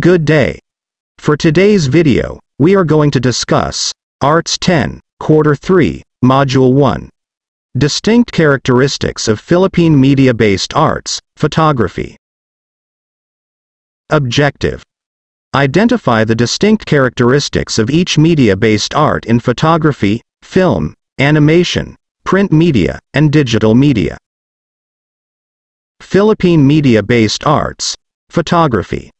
Good day. For today's video, we are going to discuss Arts 10, Quarter 3, Module 1. Distinct characteristics of Philippine media-based arts, photography. Objective. Identify the distinct characteristics of each media-based art in photography, film, animation, print media, and digital media. Philippine media-based arts, photography.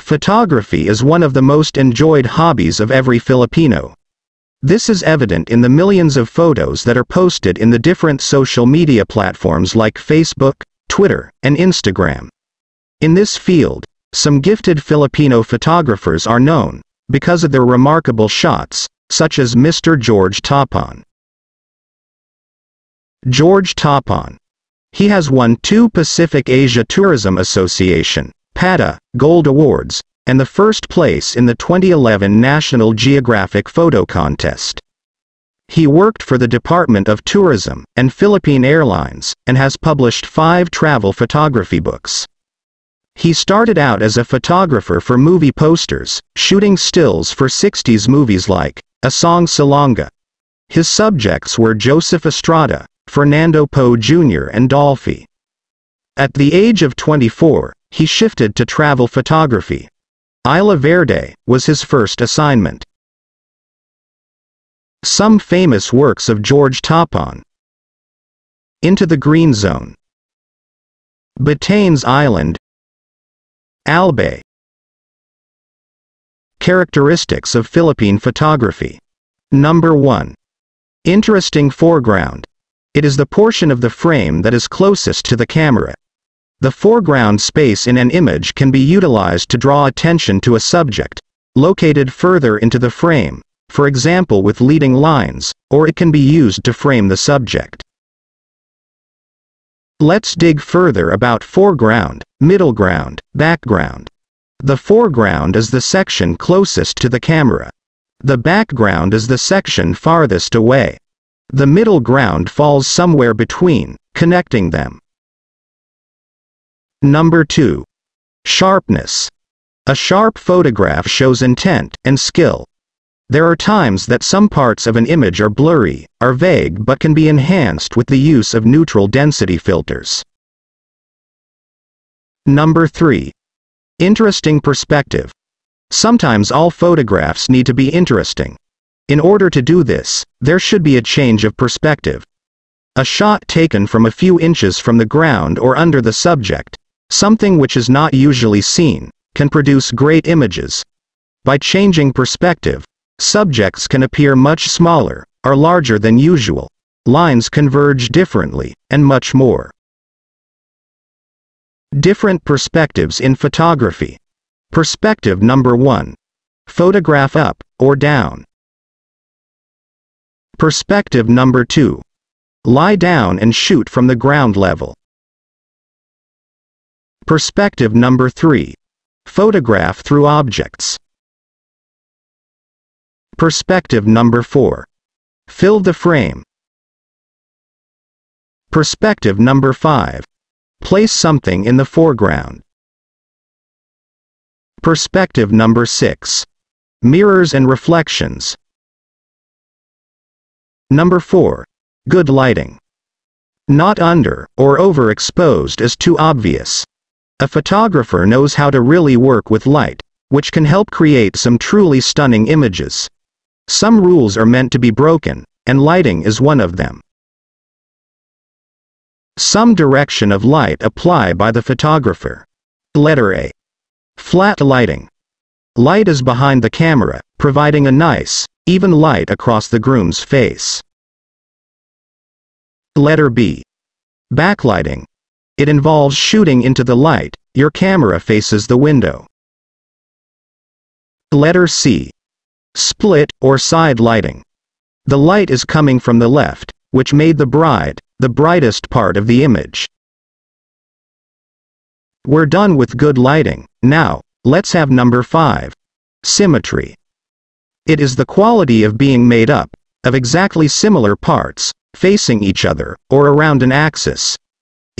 Photography is one of the most enjoyed hobbies of every Filipino. This is evident in the millions of photos that are posted in the different social media platforms like Facebook, Twitter, and Instagram. In this field, some gifted Filipino photographers are known, because of their remarkable shots, such as Mr. George Tapan. George Tapan. He has won two Pacific Asia Tourism Association, PATA, Gold Awards, and the first place in the 2011 National Geographic Photo Contest. He worked for the Department of Tourism and Philippine Airlines and has published five travel photography books. He started out as a photographer for movie posters, shooting stills for 60s movies like Asiong Salonga. His subjects were Joseph Estrada, Fernando Poe Jr. and Dolphy. At the age of 24, he shifted to travel photography. Isla Verde was his first assignment. Some famous works of George Tapan. Into the Green Zone. Batanes Island. Albay. Characteristics of Philippine photography. Number 1. Interesting foreground. It is the portion of the frame that is closest to the camera. The foreground space in an image can be utilized to draw attention to a subject, located further into the frame, for example with leading lines, or it can be used to frame the subject. Let's dig further about foreground, middle ground, background. The foreground is the section closest to the camera. The background is the section farthest away. The middle ground falls somewhere between, connecting them. Number 2. Sharpness. A sharp photograph shows intent and skill. There are times that some parts of an image are blurry, are vague but can be enhanced with the use of neutral density filters. Number 3. Interesting perspective. Sometimes all photographs need to be interesting. In order to do this, there should be a change of perspective. A shot taken from a few inches from the ground or under the subject, something which is not usually seen, can produce great images. By changing perspective, subjects can appear much smaller, are larger than usual, lines converge differently, and much more. Different perspectives in photography. Perspective number 1. Photograph up, or down. Perspective number 2. Lie down and shoot from the ground level. Perspective number 3. Photograph through objects. Perspective number 4. Fill the frame. Perspective number 5. Place something in the foreground. Perspective number 6. Mirrors and reflections. Number 4. Good lighting. Not under or overexposed is too obvious. A photographer knows how to really work with light, which can help create some truly stunning images. Some rules are meant to be broken, and lighting is one of them. Some direction of light apply by the photographer. Letter A. Flat lighting. Light is behind the camera, providing a nice, even light across the groom's face. Letter B. Backlighting. It involves shooting into the light, your camera faces the window. Letter C. Split or side lighting. The light is coming from the left, which made the bride, the brightest part of the image. We're done with good lighting, now, let's have number 5. Symmetry. It is the quality of being made up, of exactly similar parts, facing each other, or around an axis,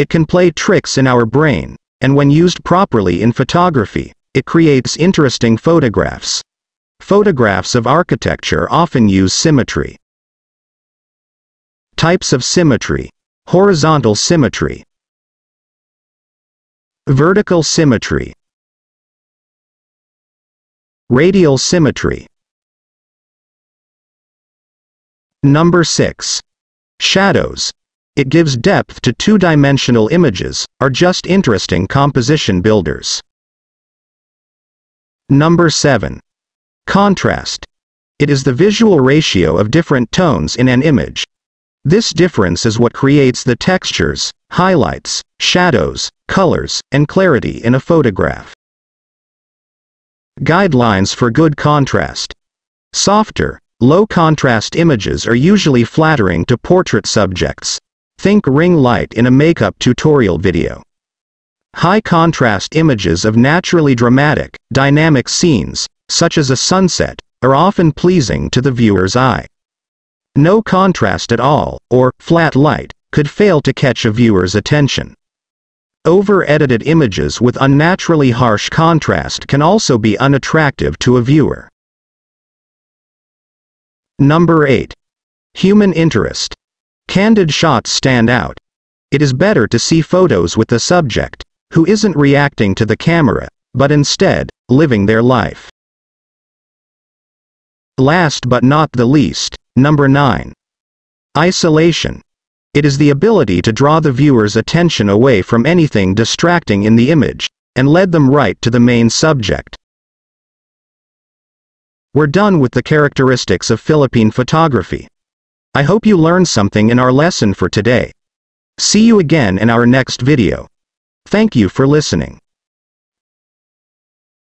it can play tricks in our brain, and when used properly in photography, it creates interesting photographs. Photographs of architecture often use symmetry. Types of symmetry. Horizontal symmetry. Vertical symmetry. Radial symmetry. Number 6. Shadows. It gives depth to two-dimensional images, are just interesting composition builders. Number 7. Contrast. It is the visual ratio of different tones in an image. This difference is what creates the textures, highlights, shadows, colors, and clarity in a photograph. Guidelines for good contrast. Softer, low-contrast images are usually flattering to portrait subjects. Think ring light in a makeup tutorial video. High-contrast images of naturally dramatic, dynamic scenes, such as a sunset, are often pleasing to the viewer's eye. No contrast at all, or flat light, could fail to catch a viewer's attention. Over-edited images with unnaturally harsh contrast can also be unattractive to a viewer. Number 8. Human interest. Candid shots stand out. It is better to see photos with the subject, who isn't reacting to the camera, but instead, living their life. Last but not the least, number 9. Isolation. It is the ability to draw the viewer's attention away from anything distracting in the image, and lead them right to the main subject. We're done with the characteristics of Philippine photography. I hope you learned something in our lesson for today. See you again in our next video. Thank you for listening.